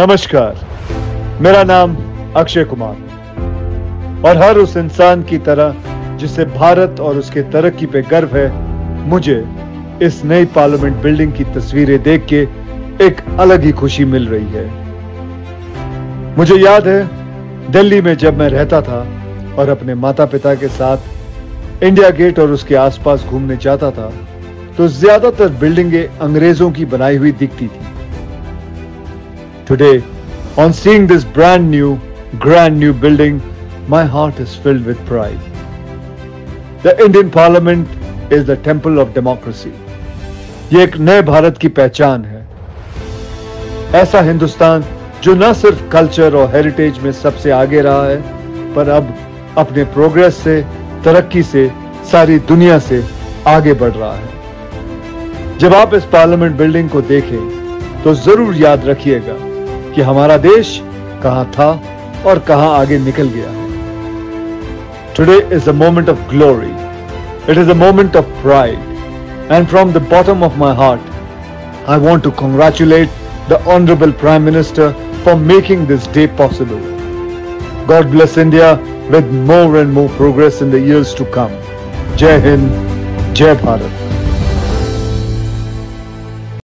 नमस्कार, मेरा नाम अक्षय कुमार। और हर उस इंसान की तरह, जिसे भारत और उसके तरक्की पे गर्व है, मुझे इस नई पार्लियामेंट बिल्डिंग की तस्वीरें देख के एक अलग ही खुशी मिल रही है। मुझे याद है, दिल्ली में जब मैं रहता था और अपने माता पिता के साथ इंडिया गेट और उसके आसपास घूमने जाता था तो ज़्यादातर बिल्डिंगें अंग्रेज़ों की बनाई हुई दिखती थी। Today On seeing this brand new, grand new building, my heart is filled with pride. The Indian Parliament is the temple of democracy. ये एक नए भारत की पहचान है ऐसा हिंदुस्तान जो न सिर्फ़ कल्चर और हेरिटेज में सबसे आगे रहा है पर अब अपने प्रोग्रेस से तरक्की से सारी दुनिया से आगे बढ़ रहा है जब आप इस पार्लियामेंट बिल्डिंग को देखें तो ज़रूर याद रखिएगा कि हमारा देश कहाँ था और कहाँ आगे निकल गया today is a moment of glory it is a moment of pride and from the bottom of my heart I want to congratulate the honourable prime minister for making this day possible God bless India with more and more progress in the years to come. Jai Hind, Jai Bharat.